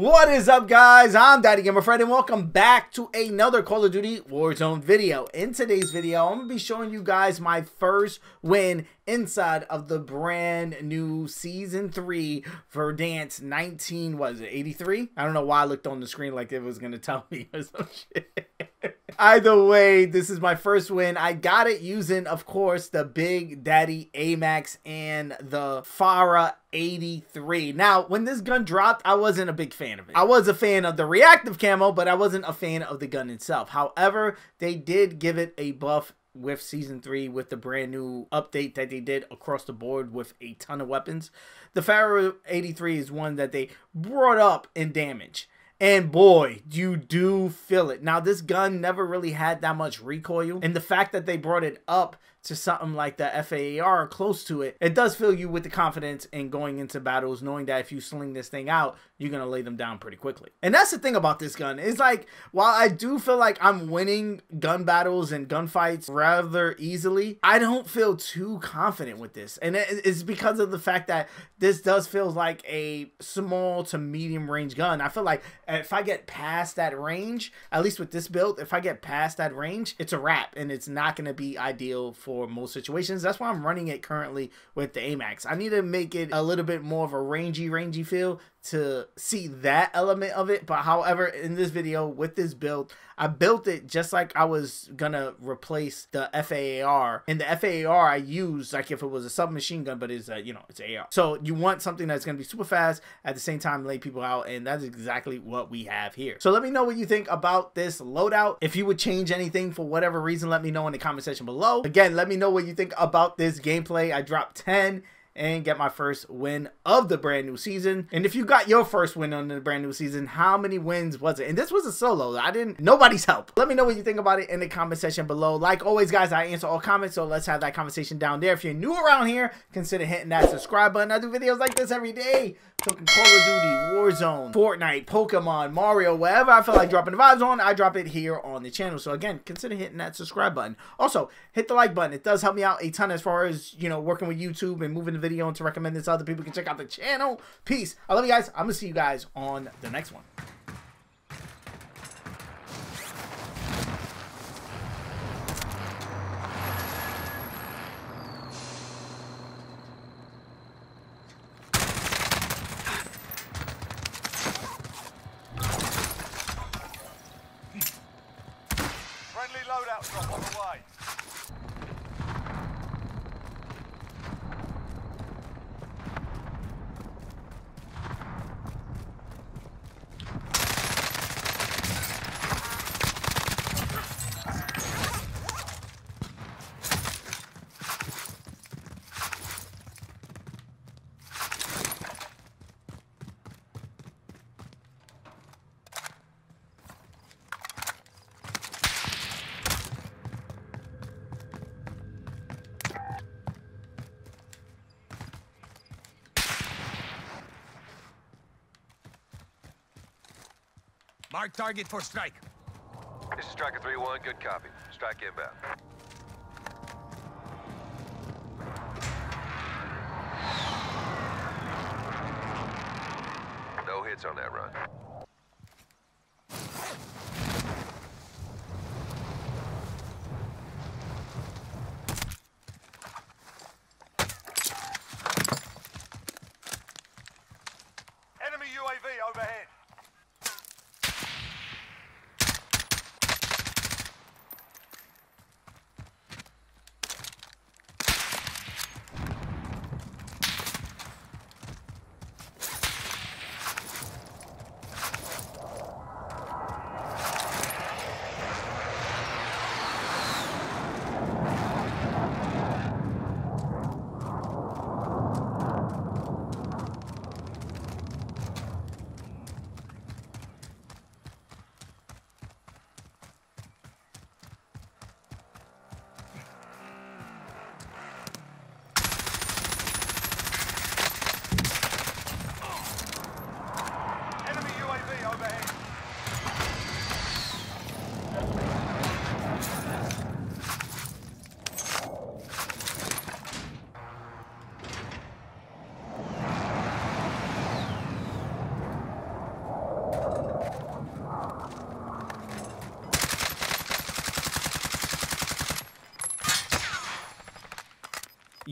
What is up guys? I'm Daddy Gamer Fred and welcome back to another Call of Duty Warzone video. In today's video, I'm going to be showing you guys my first win inside of the brand new Season 3 Verdansk 19, was it, 83? I don't know why I looked on the screen like it was going to tell me or some shit. Either way, this is my first win. I got it using, of course, the Big Daddy AMAX and the FARA 83. Now, when this gun dropped, I wasn't a big fan of it. I was a fan of the reactive camo, but I wasn't a fan of the gun itself. However, they did give it a buff with season 3 with the brand new update that they did across the board with a ton of weapons. The FARA 83 is one that they brought up in damage. And boy, you do feel it. Now, this gun never really had that much recoil. And the fact that they brought it up to something like the FFAR close to it, it does fill you with the confidence in going into battles, knowing that if you sling this thing out, you're going to lay them down pretty quickly. And that's the thing about this gun. Is like, while I do feel like I'm winning gun battles and gunfights rather easily, I don't feel too confident with this. And it's because of the fact that this does feel like a small to medium range gun. I feel like if I get past that range, at least with this build, if I get past that range, it's a wrap and it's not going to be ideal for for most situations. That's why I'm running it currently with the AMAX. I need to make it a little bit more of a rangy, rangy feel to see that element of it. But however, in this video with this build, I built it just like I was gonna replace the FFAR. And the FFAR I used like if it was a submachine gun, but it's a, you know, it's AR. So you want something that's gonna be super fast at the same time lay people out, and that's exactly what we have here. So let me know what you think about this loadout. If you would change anything for whatever reason, let me know in the comment section below. Again, let me know what you think about this gameplay. I dropped 10 and get my first win of the brand new season. And if you got your first win on the brand new season, how many wins was it? And this was a solo. I didn't, nobody's help. Let me know what you think about it in the comment section below. Like always, guys, I answer all comments, so let's have that conversation down there. If you're new around here, consider hitting that subscribe button. I do videos like this every day. Talking Call of Duty, Warzone, Fortnite, Pokemon, Mario, wherever I feel like dropping the vibes on, I drop it here on the channel. So again, consider hitting that subscribe button. Also, hit the like button. It does help me out a ton as far as, you know, working with YouTube and moving video and to recommend this other people can check out the channel. Peace. I love you guys. I'm going to see you guys on the next one. loadout drop on the way. Mark target for strike. This is Striker 3-1, good copy. Strike inbound. No hits on that run.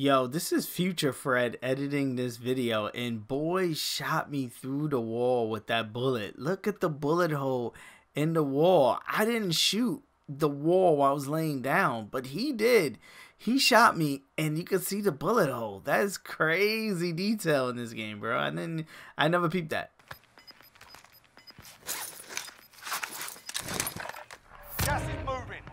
Yo, this is Future Fred editing this video, and boy shot me through the wall with that bullet. Look at the bullet hole in the wall. I didn't shoot the wall while I was laying down, but he did. He shot me, and you could see the bullet hole. That is crazy detail in this game, bro. I didn't. I never peeped that. Gas is moving.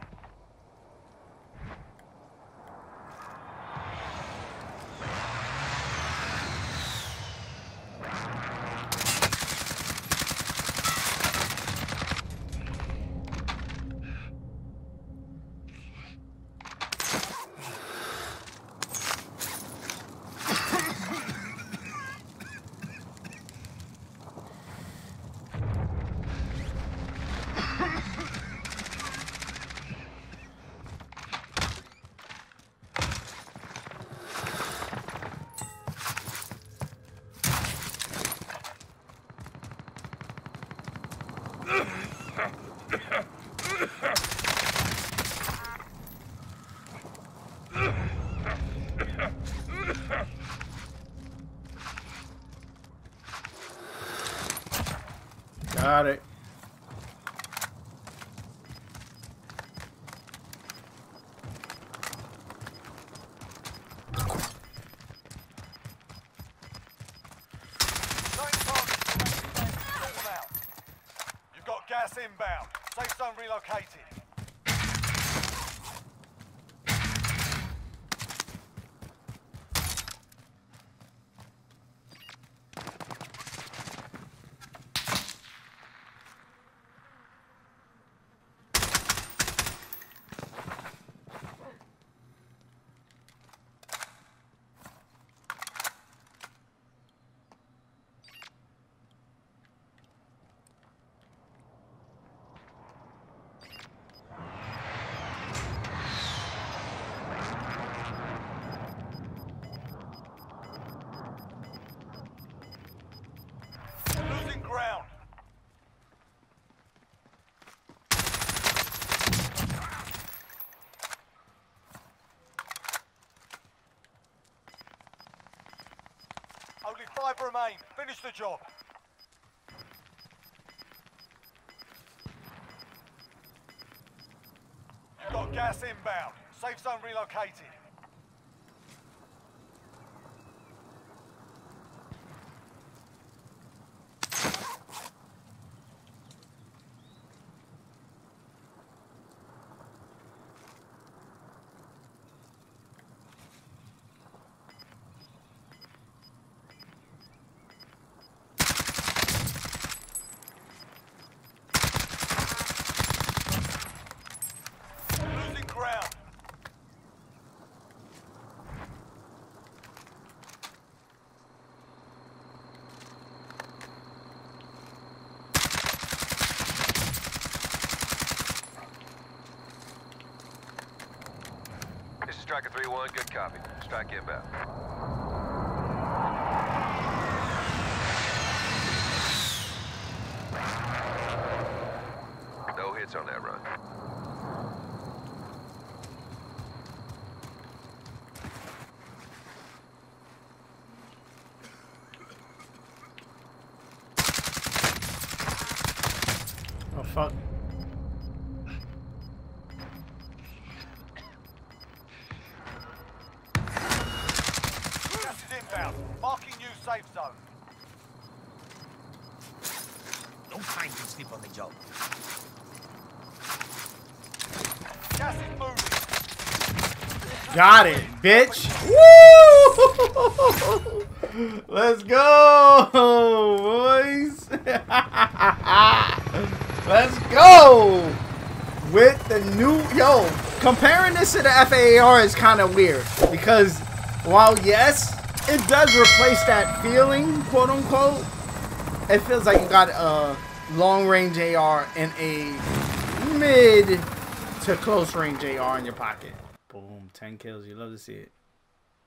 Got it. Gas inbound. Safe zone relocated. Five remain. Finish the job. You've got gas inbound. Safe zone relocated. Losing ground. This is Striker 3-1, good copy. Strike inbound. No hits on that run. Oh fuck. Job. Got it, bitch. Woo! Let's go, boys. Let's go with the new yo. Comparing this to the FFAR is kind of weird because while yes, it does replace that feeling, quote unquote. It feels like you got a long range AR and a mid to close range AR in your pocket. Boom, 10 kills. You love to see it.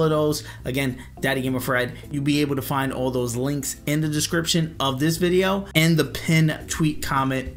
of those. Again, Daddy Gamer Fred. You'll be able to find all those links in the description of this video and the pin tweet comment